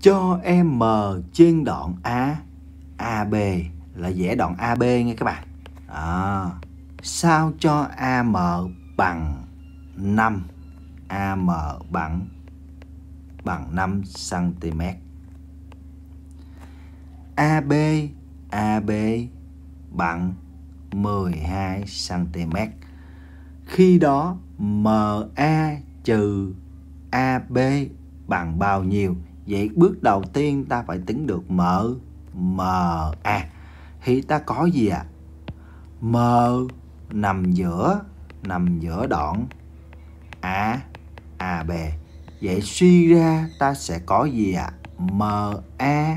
cho em M trên đoạn A. AB là vẽ đoạn AB nghe các bạn. À, sao cho AM bằng 5 AM bằng bằng 5 cm AB AB bằng 12 cm khi đó MA trừ AB bằng bao nhiêu? Vậy bước đầu tiên ta phải tính được M MA à, thì ta có gì ạ à? M nằm giữa nằm giữa đoạn A AB vậy suy ra ta sẽ có gì ạ à? MA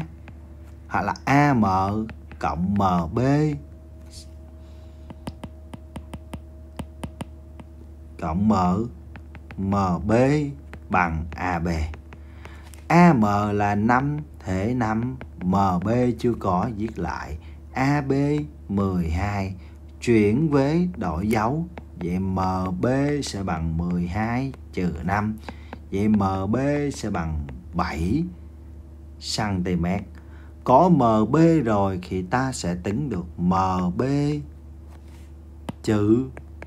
hoặc là AM cộng MB cộng M MB bằng AB AM là 5 thể 5 MB chưa có, viết lại. AB 12 chuyển với đổi dấu. Vậy MB sẽ bằng 12 trừ 5 vậy MB sẽ bằng 7 cm có MB rồi thì ta sẽ tính được MB chữ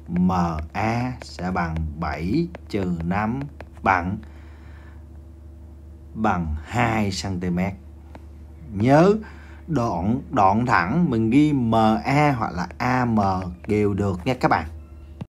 MA sẽ bằng 7 trừ 5 bằng bằng 2 cm. Nhớ đoạn đoạn thẳng mình ghi MA hoặc là AM đều được nha các bạn.